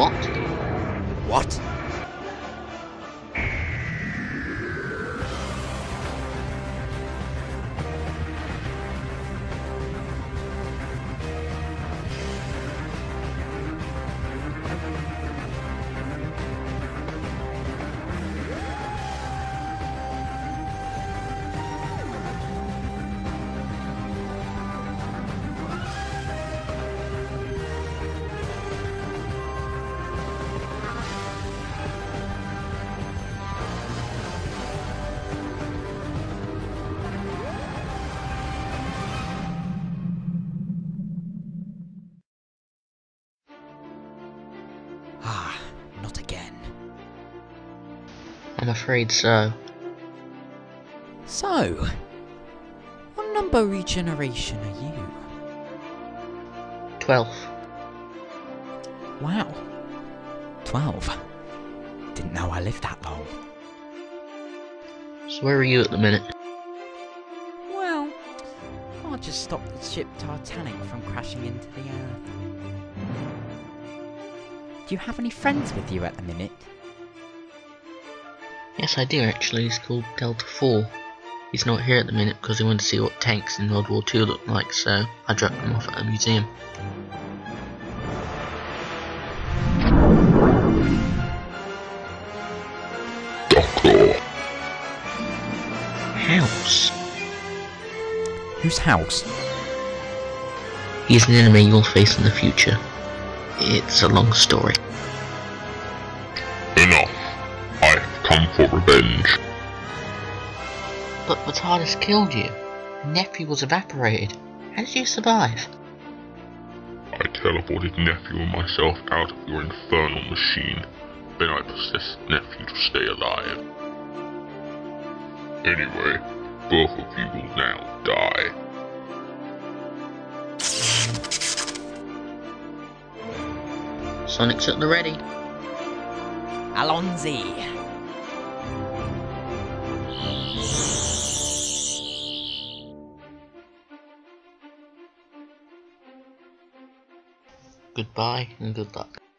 What? What? I'm afraid so. So, what number regeneration are you? 12. Wow. 12. Didn't know I lived that long. So where are you at the minute? Well, I just stopped the ship Titanic from crashing into the earth. Do you have any friends with you at the minute? Yes, I do actually. He's called Delta 4. He's not here at the minute because he wanted to see what tanks in World War II looked like, so I dropped him off at a museum. Doctor, House. Whose house? He's an enemy you'll face in the future. It's a long story. For revenge. But the TARDIS killed you. Nephew was evaporated. How did you survive? I teleported nephew and myself out of your infernal machine. Then I possessed nephew to stay alive. Anyway, both of you will now die. Sonic's at the ready. Allons-y. Goodbye and good luck.